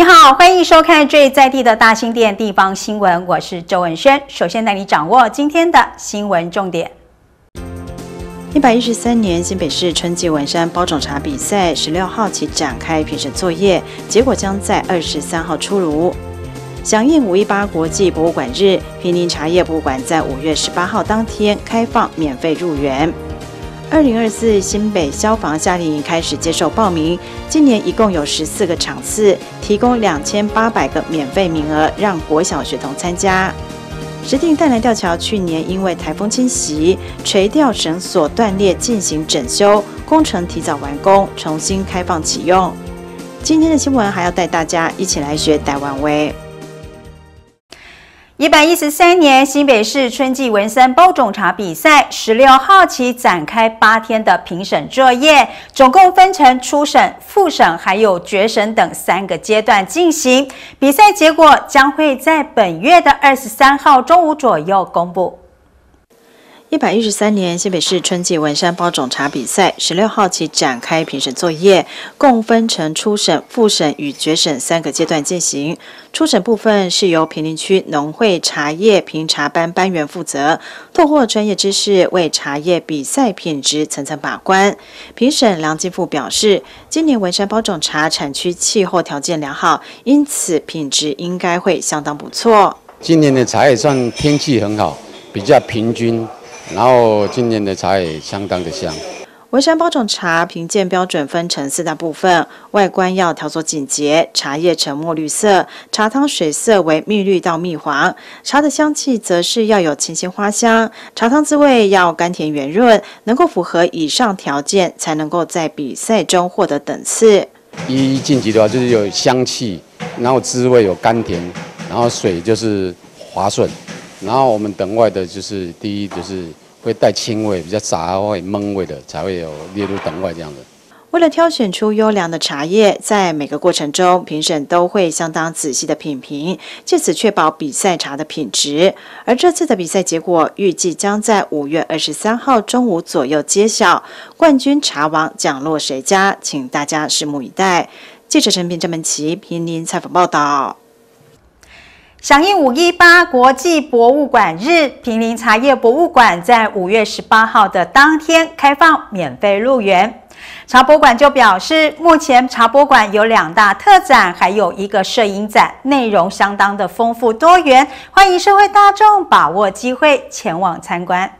你好，欢迎收看最在地的大新店地方新闻，我是周文轩。首先带你掌握今天的新闻重点。一百一十三年新北市春季文山包种茶比赛十六号起展开评审作业，结果将在二十三号出炉。响应五一八国际博物馆日，平林茶叶博物馆在五月十八号当天开放免费入园。二零二四新北消防夏令营开始接受报名，今年一共有十四个场次，提供两千八百个免费名额，让国小学童参加。石碇淡蓝吊桥去年因为台风侵袭，垂吊绳索断裂，进行整修工程提早完工，重新开放启用。今天的新闻还要带大家一起来学台湾威。一百一十三年新北市春季文山包种茶比赛十六号起展开八天的评审作业，总共分成初审、复审还有决审等三个阶段进行。比赛结果将会在本月的二十三号中午左右公布。一百一十三年新北市春季文山包种茶比赛十六号起展开评审作业，共分成初审、复审与决审三个阶段进行。初审部分是由平林区农会茶叶评茶班班员负责，透过专业知识为茶叶比赛品质层层把关。评审梁金富表示，今年文山包种茶产区气候条件良好，因此品质应该会相当不错。今年的茶叶算天气很好，比较平均。然后今年的茶也相当的香。文山包种茶评鉴标准分成四大部分：外观要条索紧结，茶叶呈墨绿色，茶汤水色为蜜绿到蜜黄，茶的香气则是要有清新花香，茶汤滋味要甘甜圆润，能够符合以上条件，才能够在比赛中获得等次。一晋级的话，就是有香气，然后滋味有甘甜，然后水就是滑顺。然后我们等外的就是第一就是会带青味，比较杂味、闷味的才会有列入等外这样子。为了挑选出优良的茶叶，在每个过程中评审都会相当仔细的品评，借此确保比赛茶的品质。而这次的比赛结果预计将在五月二十三号中午左右揭晓，冠军茶王奖落谁家，请大家拭目以待。记者陈平、郑门奇平林采访报道。响应五一八国际博物馆日，平林茶叶博物馆在五月十八号的当天开放免费入园。茶博馆就表示，目前茶博馆有两大特展，还有一个摄影展，内容相当的丰富多元，欢迎社会大众把握机会前往参观。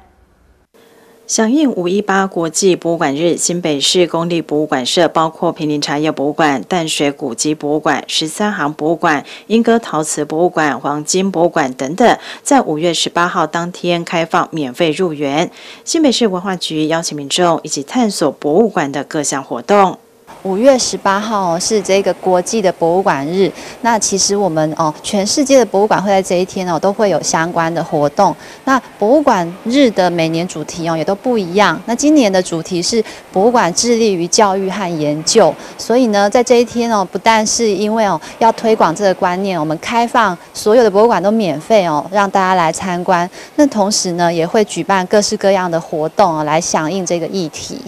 响应五一八国际博物馆日，新北市公立博物馆社包括平林茶叶博物馆、淡水古籍博物馆、十三行博物馆、莺歌陶瓷博物馆、黄金博物馆等等，在五月十八号当天开放免费入园。新北市文化局邀请民众一起探索博物馆的各项活动。五月十八号是这个国际的博物馆日，那其实我们哦，全世界的博物馆会在这一天哦，都会有相关的活动。那博物馆日的每年主题哦，也都不一样。那今年的主题是博物馆致力于教育和研究，所以呢，在这一天哦，不但是因为哦要推广这个观念，我们开放所有的博物馆都免费哦，让大家来参观。那同时呢，也会举办各式各样的活动哦，来响应这个议题。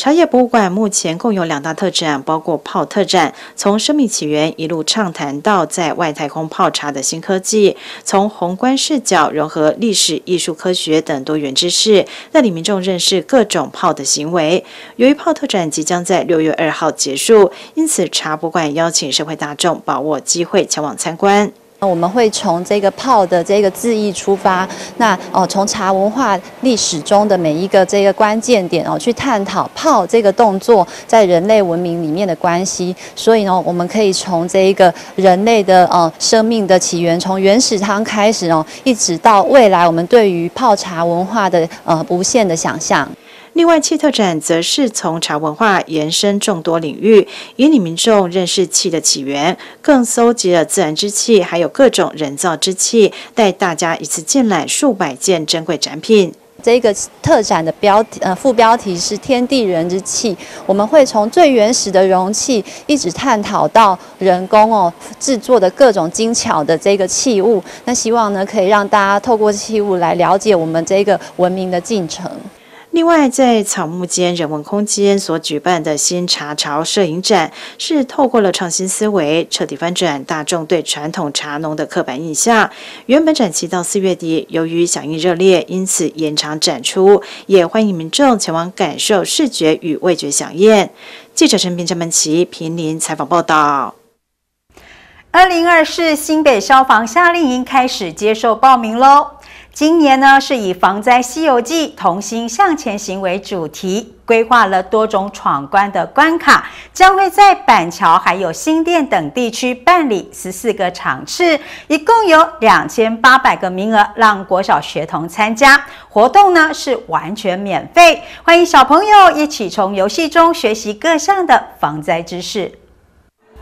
茶叶博物馆目前共有两大特展，包括泡特展，从生命起源一路畅谈到在外太空泡茶的新科技，从宏观视角融合历史、艺术、科学等多元知识，带领民众认识各种泡的行为。由于泡特展即将在六月二号结束，因此茶博物馆邀请社会大众把握机会前往参观。我们会从这个泡的这个字义出发，那哦，从茶文化历史中的每一个这个关键点哦，去探讨泡这个动作在人类文明里面的关系。所以呢，我们可以从这一个人类的呃生命的起源，从原始汤开始哦，一直到未来我们对于泡茶文化的呃无限的想象。另外，气特展则是从茶文化延伸众多领域，引领民众认识气的起源，更搜集了自然之气，还有各种人造之气，带大家一次进来数百件珍贵展品。这个特展的标题呃副标题是“天地人之气”，我们会从最原始的容器，一直探讨到人工哦制作的各种精巧的这个器物。那希望呢，可以让大家透过器物来了解我们这个文明的进程。另外，在草木间人文空间所举办的新茶潮摄影展，是透过了创新思维，彻底翻转大众对传统茶农的刻板印象。原本展期到四月底，由于响应热烈，因此延长展出，也欢迎民众前往感受视觉与味觉响应。记者陈平、张门奇平林采访报道。二零二四新北消防夏令营开始接受报名喽！今年呢是以防灾西游记同心向前行为主题，规划了多种闯关的关卡，将会在板桥还有新店等地区办理十四个场次，一共有两千八百个名额，让国小学童参加。活动呢是完全免费，欢迎小朋友一起从游戏中学习各项的防灾知识。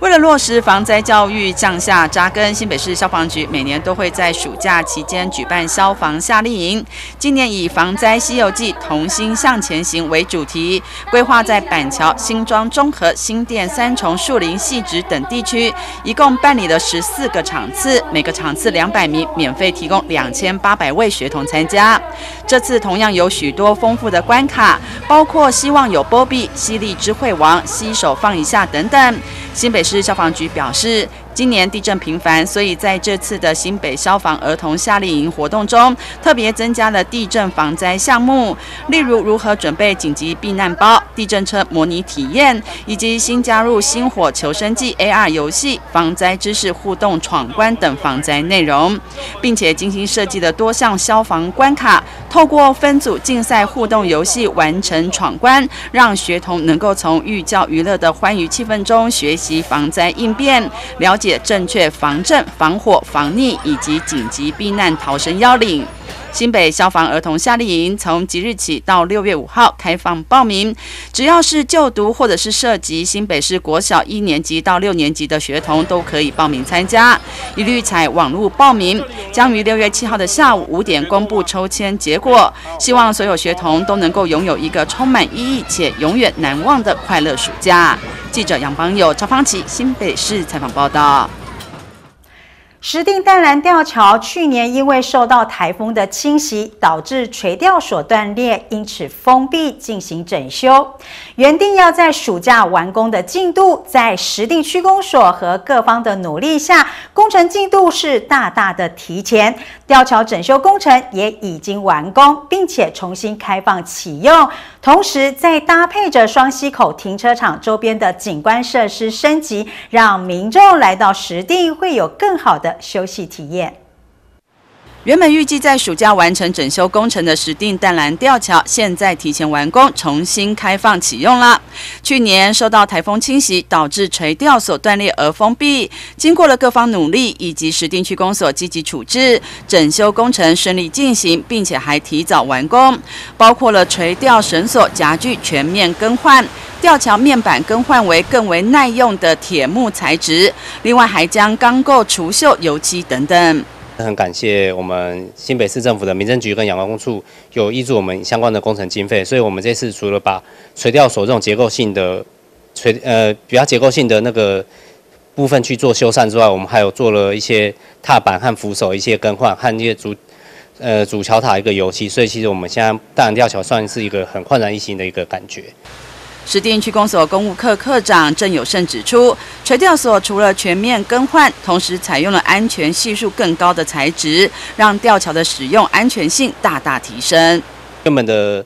为了落实防灾教育降下扎根，新北市消防局每年都会在暑假期间举办消防夏令营。今年以“防灾西游记，同心向前行”为主题，规划在板桥、新庄、中和、新店、三重、树林、细直等地区，一共办理了十四个场次，每个场次两百名，免费提供两千八百位学童参加。这次同样有许多丰富的关卡，包括希望有波比、犀利智慧王、洗手放一下等等。新北市消防局表示。今年地震频繁，所以在这次的新北消防儿童夏令营活动中，特别增加了地震防灾项目，例如如何准备紧急避难包、地震车模拟体验，以及新加入星火求生记 AR 游戏、防灾知识互动闯关等防灾内容，并且精心设计了多项消防关卡，透过分组竞赛互动游戏完成闯关，让学童能够从寓教于乐的欢愉气氛中学习防灾应变，了解正确防震、防火、防溺以及紧急避难逃生要领。新北消防儿童夏令营从即日起到六月五号开放报名，只要是就读或者是涉及新北市国小一年级到六年级的学童都可以报名参加，一律采网络报名，将于六月七号的下午五点公布抽签结果。希望所有学童都能够拥有一个充满意义且永远难忘的快乐暑假。记者杨邦友、赵方琪，新北市采访报道。石碇淡蓝吊桥去年因为受到台风的侵袭，导致垂吊所断裂，因此封闭进行整修。原定要在暑假完工的进度，在石碇区公所和各方的努力下，工程进度是大大的提前。吊桥整修工程也已经完工，并且重新开放启用。同时，再搭配着双溪口停车场周边的景观设施升级，让民众来到实地会有更好的。休息体验。原本预计在暑假完成整修工程的石碇淡蓝吊桥，现在提前完工，重新开放启用了。去年受到台风侵袭，导致垂吊所断裂而封闭。经过了各方努力以及石碇区公所积极处置，整修工程顺利进行，并且还提早完工，包括了垂吊绳索夹具全面更换。吊桥面板更换为更为耐用的铁木材质，另外还将钢构除锈、油漆等等。很感谢我们新北市政府的民政局跟阳光处有挹注我们相关的工程经费，所以我们这次除了把垂钓所这种结构性的垂呃比较结构性的那个部分去做修缮之外，我们还有做了一些踏板和扶手一些更换和一些主呃主桥塔一个油漆，所以其实我们现在大安吊桥算是一个很焕然一新的一个感觉。石碇区公所公务课课长郑友胜指出，垂吊所除了全面更换，同时采用了安全系数更高的材质，让吊桥的使用安全性大大提升。原本的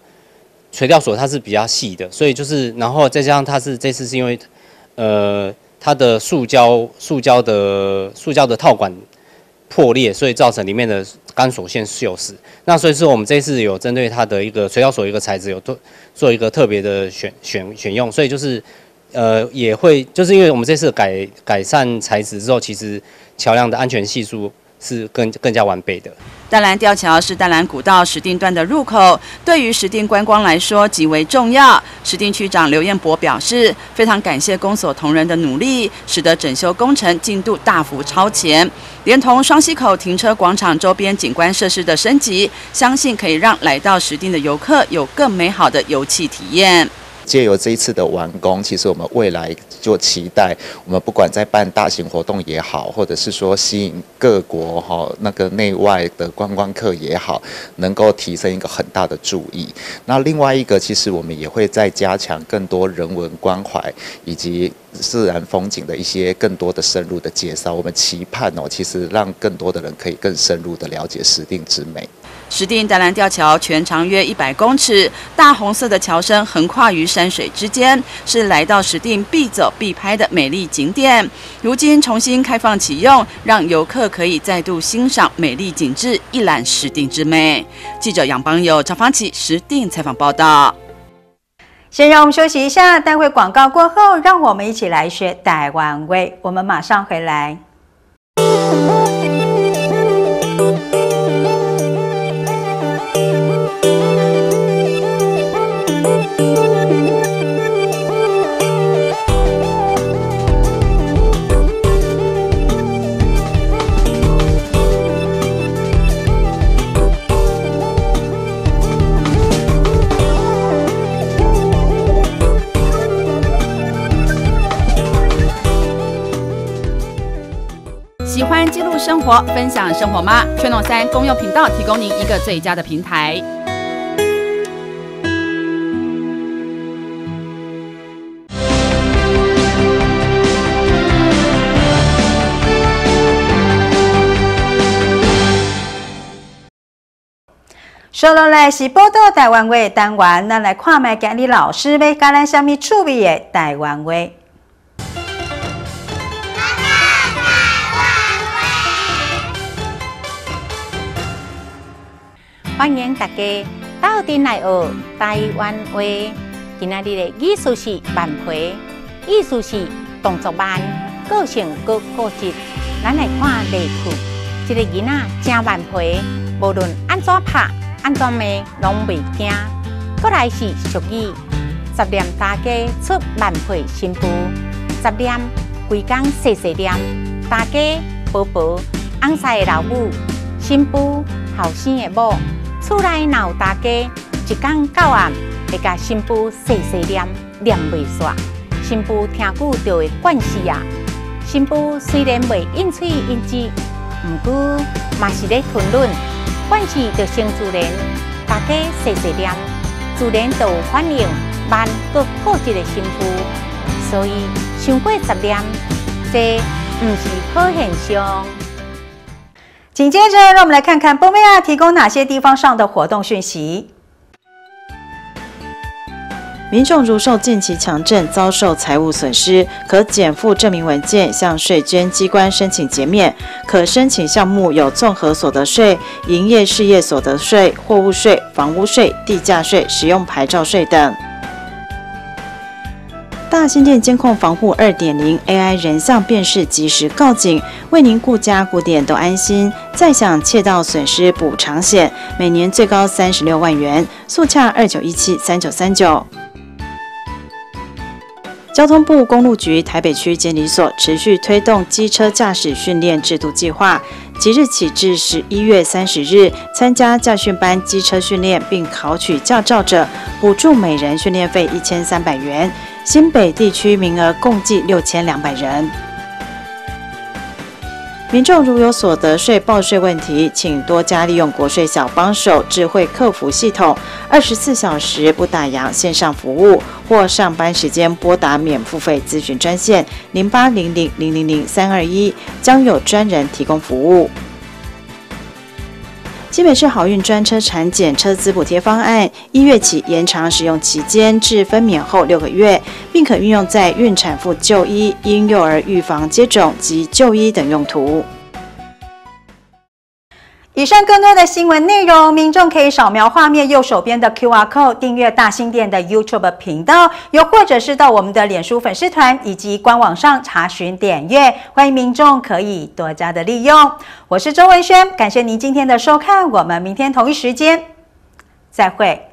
垂吊所它是比较细的，所以就是然后再加上它是这次是因为，呃，它的塑胶塑胶的塑胶的套管破裂，所以造成里面的。钢索线锈蚀，那所以说我们这次有针对它的一个垂钓索一个材质有做做一个特别的选选选用，所以就是呃也会就是因为我们这次改改善材质之后，其实桥梁的安全系数。是更更加完备的。淡蓝吊桥是淡蓝古道石碇段的入口，对于石碇观光来说极为重要。石碇区长刘彦博表示，非常感谢公所同仁的努力，使得整修工程进度大幅超前，连同双溪口停车广场周边景观设施的升级，相信可以让来到石碇的游客有更美好的游憩体验。借由这一次的完工，其实我们未来就期待，我们不管在办大型活动也好，或者是说吸引各国哈那个内外的观光客也好，能够提升一个很大的注意。那另外一个，其实我们也会再加强更多人文关怀以及自然风景的一些更多的深入的介绍。我们期盼哦，其实让更多的人可以更深入的了解石定之美。石定丹兰吊桥全长约一百公尺，大红色的桥身横跨于山水之间，是来到石定必走必拍的美丽景点。如今重新开放启用，让游客可以再度欣赏美丽景致，一览石定之美。记者杨邦友、赵芳启石定采访报道。先让我们休息一下，待会广告过后，让我们一起来学台湾味。我们马上回来。喜欢记录生活、分享生活吗？Channel 三公用频道提供您一个最佳的平台。说落来是报道台湾话的单元，咱来看卖今日老师要教咱什么趣味的台湾话。欢迎大家到店来学台湾话。今仔日的艺术是慢皮，艺术是动作慢，个性各个质。咱来看例句：一个囡仔真慢皮，无论安怎拍、安怎骂，拢袂惊。过来是俗语：十念大家出慢皮新妇，十念规工细细念，大家宝宝翁婿的老母，新妇后生的某。厝内闹大家，一工到晚会甲新妇细细念，念袂煞。新妇听久就会惯死啊。新妇虽然袂应嘴应舌，毋过嘛是咧吞忍，凡事就先自然。大家细细念，自然就有反应慢个固执的新妇。所以，想过十念，这毋是好现象。紧接着，让我们来看看波美亚提供哪些地方上的活动讯息。民众如受近期强震遭受财务损失，可减负证明文件向税捐机关申请减免。可申请项目有综合所得税、营业事业所得税、货物税、房屋税、地价税、使用牌照税等。大新店监控防护二点零 AI 人像辨识及时告警，为您顾家顾店都安心。再享窃盗损失补偿险，每年最高三十六万元。速洽二九一七三九三九。交通部公路局台北区监理所持续推动机车驾驶训练制度计划，即日起至十一月三十日，参加驾训班机车训练并考取驾照者，补助每人训练费一千三百元。新北地区名额共计六千两百人。民众如有所得税报税问题，请多加利用国税小帮手智慧客服系统，二十四小时不打烊线上服务，或上班时间拨打免付费咨询专线零八零零零零零三二一，将有专人提供服务。基本是好运专车产检车资补贴方案，一月起延长使用期间至分娩后六个月，并可运用在孕产妇就医、婴幼儿预防接种及就医等用途。以上更多的新闻内容，民众可以扫描画面右手边的 Q R code 订阅大兴店的 YouTube 频道，又或者是到我们的脸书粉丝团以及官网上查询点阅。欢迎民众可以多加的利用。我是周文轩，感谢您今天的收看，我们明天同一时间再会。